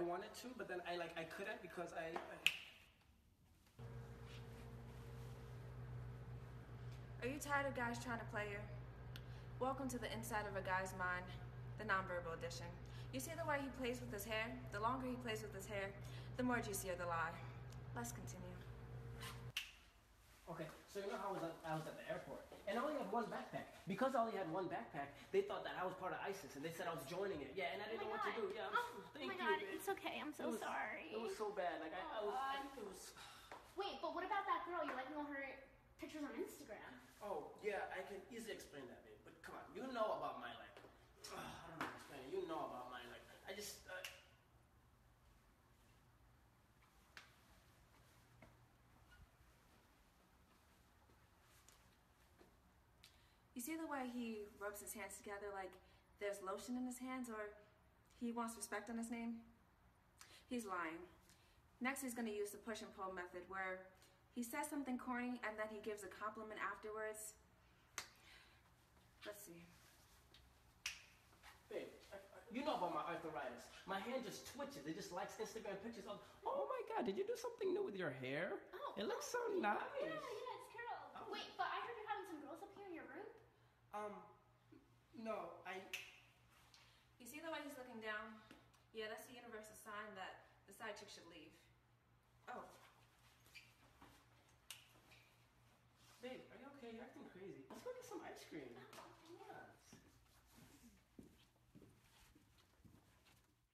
wanted to, but then I like I couldn't because I. I Are you tired of guys trying to play you? Welcome to the inside of a guy's mind, the nonverbal edition. You see the way he plays with his hair? The longer he plays with his hair, the more juicier the lie. Let's continue. Okay, so you know how I was, at, I was at the airport, and I only had one backpack. Because I only had one backpack, they thought that I was part of ISIS, and they said I was joining it. Yeah, and I oh didn't Oh know my what to do. Yeah, I'm, oh, oh, thank my you. God, okay. I'm so It was- sorry. It was so bad. Like I, I was, I, God. it was. Wait, but what about that girl? You're liking all her pictures on Instagram. Oh yeah, I can easily explain that, babe. But come on, you know about my like. Uh, I don't know how to explain it. You know about my like. I just. Uh, You see the way he rubs his hands together like there's lotion in his hands or he wants respect on his name? He's lying. Next, he's going to use the push and pull method where he says something corny and then he gives a compliment afterwards. Let's see. Babe, I- I- you know about my arthritis. My hand just twitches. It just likes Instagram pictures of, oh my god, did you do something new with your hair? Oh, it looks so oh, nice. Yeah, yeah, it's curled. Wait, but I heard you're having some girls up here in your room. Um, no, I. You see the way he's looking down? Chick should leave. Oh, Babe, are you okay? You're acting crazy. Let's go get some ice cream.